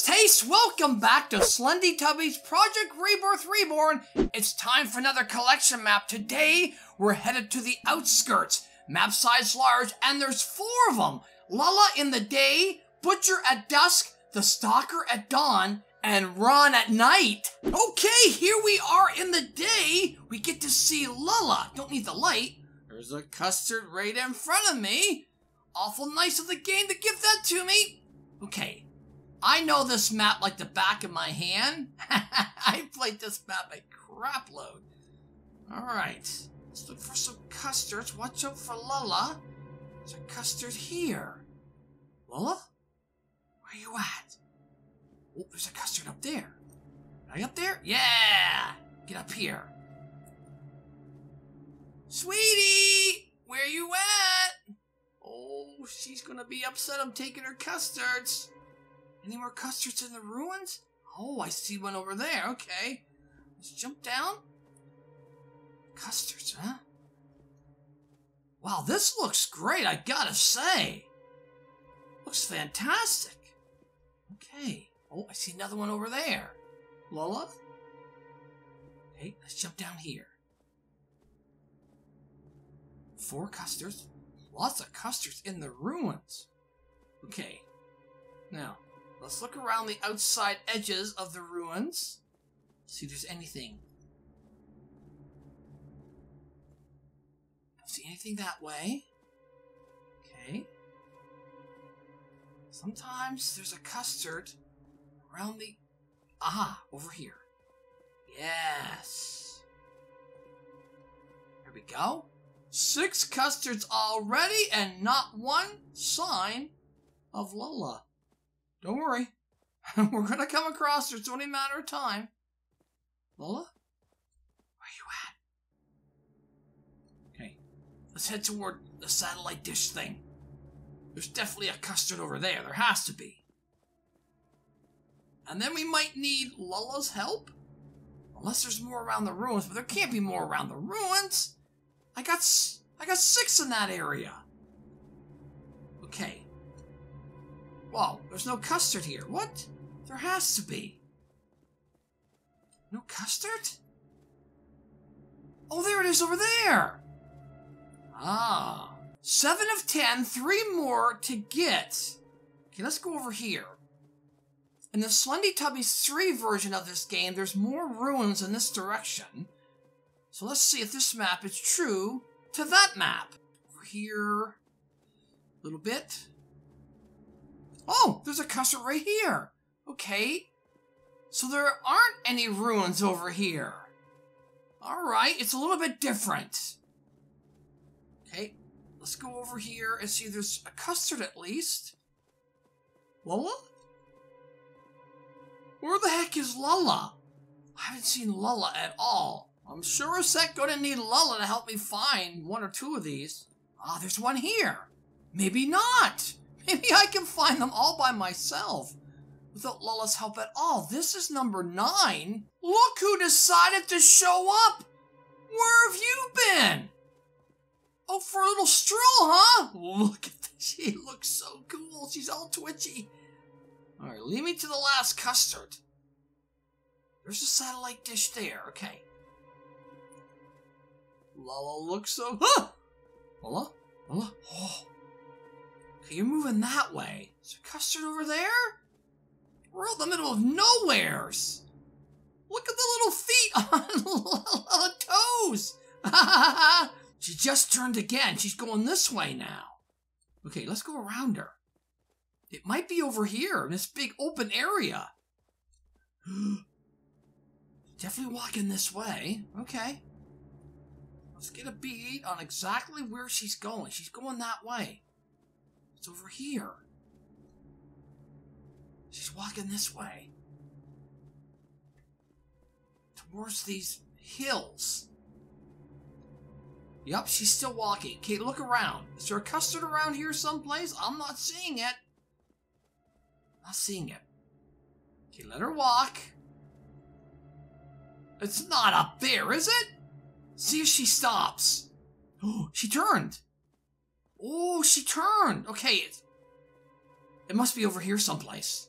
Taste, welcome back to Slendy Tubbies Project Rebirth Reborn. It's time for another collection map. Today, we're headed to the outskirts. Map size large, and there's four of them. Lala in the day, Butcher at dusk, the Stalker at dawn, and Ron at night. Okay, here we are in the day. We get to see Lala. Don't need the light. There's a custard right in front of me. Awful nice of the game to give that to me. Okay, I know this map like the back of my hand. I played this map a crap load. Alright, let's look for some custards. Watch out for Lala. There's a custard here. Lala? Where are you at? Oh, there's a custard up there. Are you up there? Yeah! Get up here. Sweetie! Where are you at? Oh, she's gonna be upset I'm taking her custards. Any more custards in the ruins? Oh, I see one over there. Okay. Let's jump down. Custards, huh? Wow, this looks great, I gotta say. Looks fantastic. Okay. Oh, I see another one over there. Lola? Okay, let's jump down here. Four custards. Lots of custards in the ruins. Okay. Now, Let's look around the outside edges of the ruins. See if there's anything. Don't see anything that way. Okay. Sometimes there's a custard around the... Ah, over here. Yes. There we go. Six custards already and not one sign of Lola. Don't worry. We're gonna come across her. It's only a matter of time. Lola? Where are you at? Okay. Let's head toward the satellite dish thing. There's definitely a custard over there. There has to be. And then we might need Lola's help? Unless there's more around the ruins, but there can't be more around the ruins. I got I got six in that area. Okay. Whoa, there's no custard here. What? There has to be. No custard? Oh, there it is over there. Ah. Seven of ten, three more to get. Okay, let's go over here. In the Slendy Tubbies 3 version of this game, there's more ruins in this direction. So let's see if this map is true to that map. Over here, a little bit. Oh, there's a custard right here. Okay. So there aren't any ruins over here. Alright, it's a little bit different. Okay, let's go over here and see there's a custard at least. Lola? Where the heck is Lola? I haven't seen Lola at all. I'm sure a sec gonna need Lola to help me find one or two of these. Ah, there's one here. Maybe not. Maybe I can find them all by myself. Without Lola's help at all. This is number nine. Look who decided to show up. Where have you been? Oh, for a little stroll, huh? Look at this. She looks so cool. She's all twitchy. All right, lead me to the last custard. There's a satellite dish there. Okay. Lola looks so... Huh! Lola? Lola? Oh. You're moving that way. Is there custard over there? We're in the middle of nowheres. Look at the little feet on the toes. she just turned again. She's going this way now. Okay, let's go around her. It might be over here in this big open area. Definitely walking this way. Okay. Let's get a bead on exactly where she's going. She's going that way. It's over here. She's walking this way. Towards these hills. Yup, she's still walking. Okay, look around. Is there a custard around here someplace? I'm not seeing it. Not seeing it. Okay, let her walk. It's not up there, is it? See if she stops. Oh, she turned. Oh, she turned. Okay, it, must be over here someplace.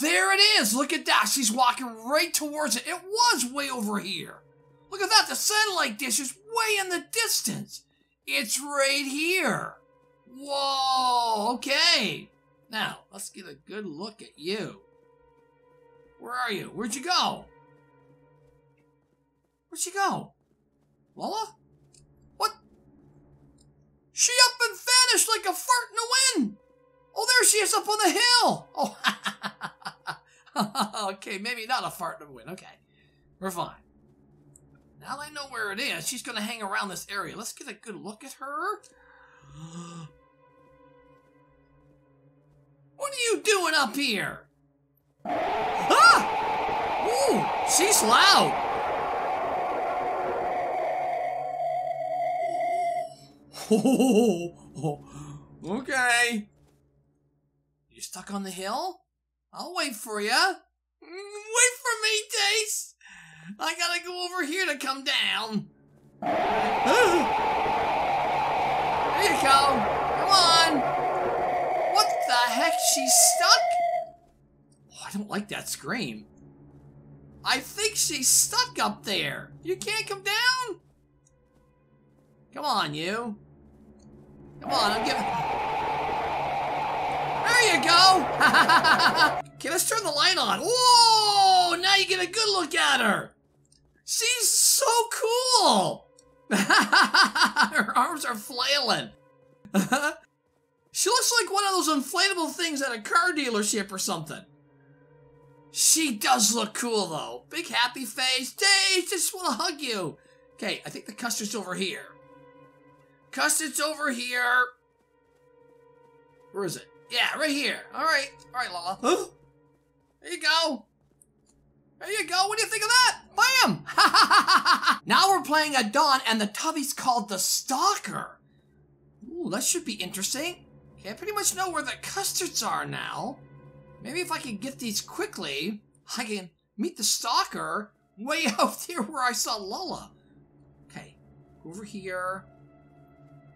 There it is. Look at that. She's walking right towards it. It was way over here. Look at that. The satellite dish is way in the distance. It's right here. Whoa. Okay. Now, let's get a good look at you. Where are you? Where'd you go? Where'd she go? Lola? She up and vanished like a fart in the wind. Oh, there she is up on the hill. Oh, okay, maybe not a fart in the wind. Okay, we're fine. Now I know where it is. She's to hang around this area. Let's get a good look at her. What are you doing up here? Ah! Ooh, she's loud. Oh, okay. You stuck on the hill? I'll wait for you. Wait for me, Dace. I gotta go over here to come down. there you go. Come on. What the heck? She's stuck? Oh, I don't like that scream. I think she's stuck up there. You can't come down? Come on, you. Come on, I'm giving... There you go! okay, let's turn the light on. Whoa! Now you get a good look at her. She's so cool! her arms are flailing. she looks like one of those inflatable things at a car dealership or something. She does look cool though. Big happy face. Dave, just want to hug you. Okay, I think the custard's over here. Custard's over here. Where is it? Yeah, right here. All right. All right, Lala. Huh? There you go. There you go. What do you think of that? Bam! now we're playing a Dawn, and the tubby's called the Stalker. Ooh, that should be interesting. Okay, I pretty much know where the custards are now. Maybe if I can get these quickly, I can meet the Stalker way out there where I saw Lola. Okay, over here.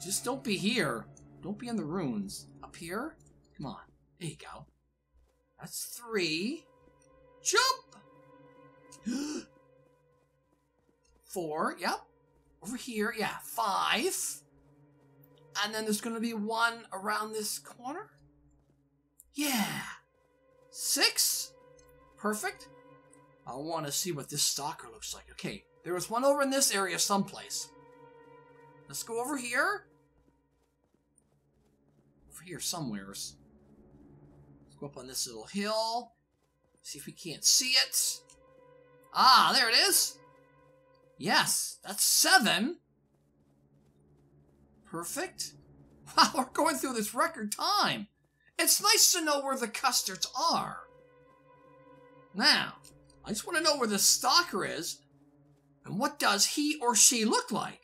Just don't be here. Don't be in the ruins. Up here? Come on. There you go. That's three. Jump! Four, yep. Over here, yeah, five. And then there's gonna be one around this corner. Yeah. Six. Perfect. I want to see what this stalker looks like. Okay, there was one over in this area someplace. Let's go over here. Here somewheres. Let's go up on this little hill. See if we can't see it. Ah, there it is. Yes, that's seven. Perfect. Wow, we're going through this record time. It's nice to know where the custards are. Now, I just want to know where the stalker is, and what does he or she look like?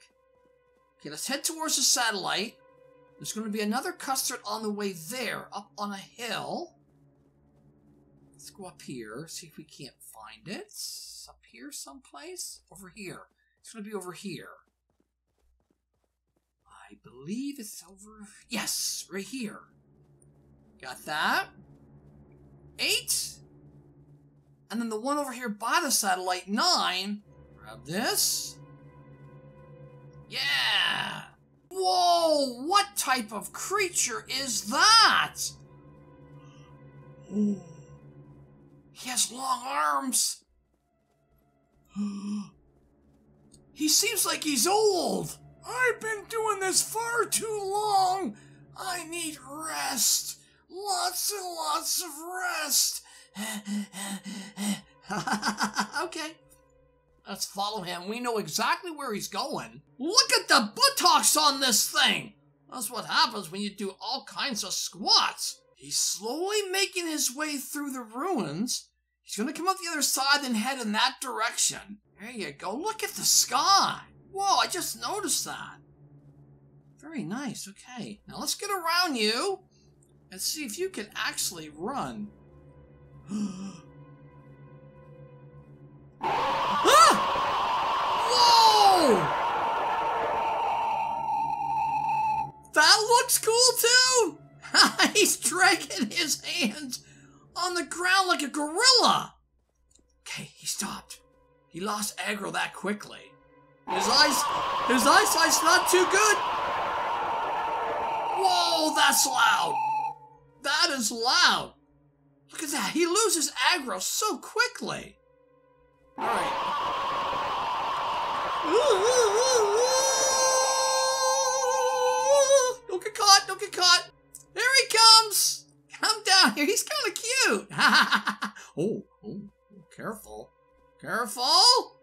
Okay, let's head towards the satellite. There's going to be another custard on the way there, up on a hill. Let's go up here, see if we can't find it. Up here someplace? Over here. It's going to be over here. I believe it's over... Yes, right here. Got that. Eight. And then the one over here by the satellite, nine. Grab this. Yeah! Whoa! What type of creature is that? Ooh. He has long arms. he seems like he's old. I've been doing this far too long. I need rest. Lots and lots of rest. okay. Let's follow him. We know exactly where he's going. Look at the buttocks on this thing! That's what happens when you do all kinds of squats. He's slowly making his way through the ruins. He's gonna come up the other side and head in that direction. There you go. Look at the sky. Whoa, I just noticed that. Very nice. Okay. Now let's get around you and see if you can actually run. That looks cool too! He's dragging his hands on the ground like a gorilla. Okay, he stopped. He lost aggro that quickly. His eyes, his eyesight's not too good. Whoa, that's loud. That is loud. Look at that. He loses aggro so quickly. All right. Don't get caught. Don't get caught. Here he comes. Come down here. He's kind of cute. oh, oh, careful. Careful.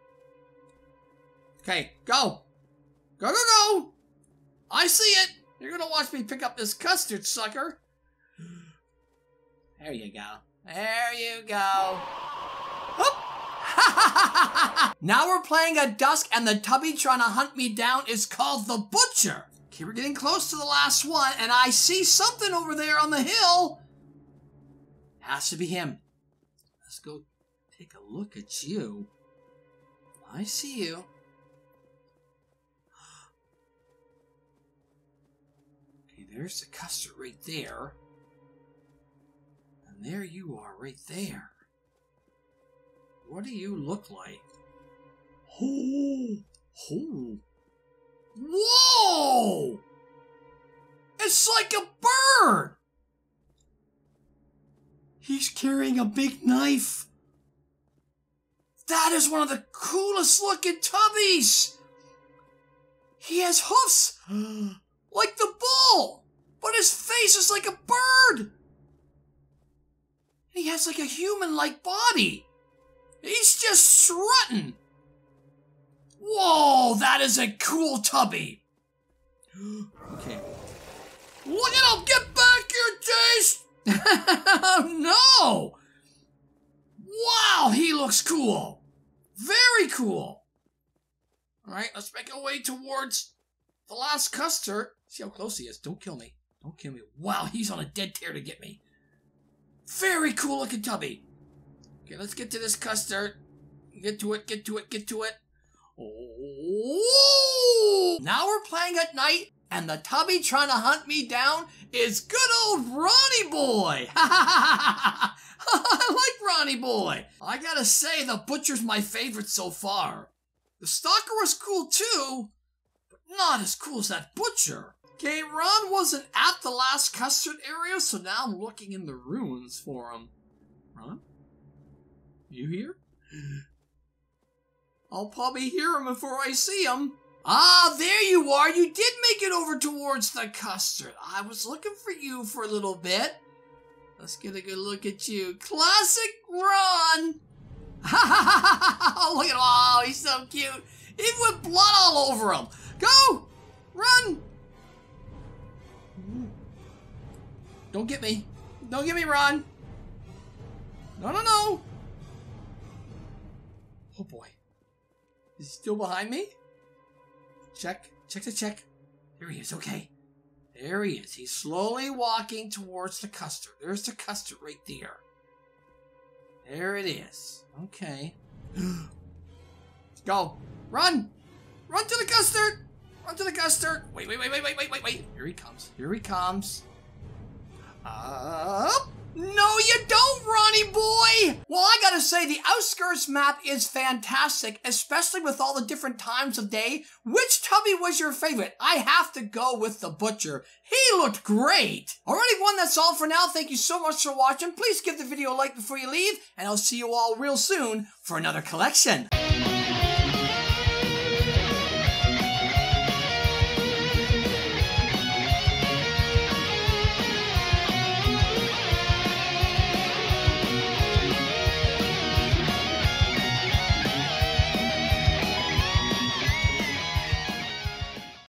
Okay, go. Go, go, go. I see it. You're going to watch me pick up this custard sucker. There you go. There you go. Now we're playing at dusk and the tubby trying to hunt me down is called the Butcher. Okay, we're getting close to the last one and I see something over there on the hill. Has to be him. Let's go take a look at you. I see you. Okay, there's the custard right there. And there you are right there. What do you look like? Whoa! It's like a bird! He's carrying a big knife. That is one of the coolest looking tubbies! He has hoofs like the bull, but his face is like a bird! He has like a human like body. He's just strutting. Whoa, that is a cool tubby. okay. Look at him! Get back here, Chase! no! Wow, he looks cool. Very cool. All right, let's make our way towards the last custard. See how close he is. Don't kill me. Don't kill me. Wow, he's on a dead tear to get me. Very cool looking tubby. Okay, let's get to this custard. Get to it, get to it, get to it. Now we're playing at night, and the tubby trying to hunt me down is good old Ronnie Boy. I like Ronnie Boy. I gotta say, the butcher's my favorite so far. The stalker was cool too, but not as cool as that butcher. Okay, Ron wasn't at the last custard area, so now I'm looking in the ruins for him. Ron? You here? I'll probably hear him before I see him. Ah, there you are. You did make it over towards the custard. I was looking for you for a little bit. Let's get a good look at you. Classic Ron. look at him. Oh, he's so cute. Even with blood all over him. Go! Run! Don't get me. Don't get me, Ron. No, no, no. Oh boy. Is he still behind me? Check. Check to check. There he is. Okay. There he is. He's slowly walking towards the custard. There's the custard right there. There it is. Okay. Go. Run! Run to the custard! Run to the custard! Wait, wait, wait, wait, wait, wait, wait, wait. Here he comes. Here he comes. Up. No, you don't, Ronnie boy! Well, I gotta say, the Outskirts map is fantastic, especially with all the different times of day. Which Tubby was your favorite? I have to go with the Butcher. He looked great! Alrighty, one, that's all for now. Thank you so much for watching. Please give the video a like before you leave, and I'll see you all real soon for another collection.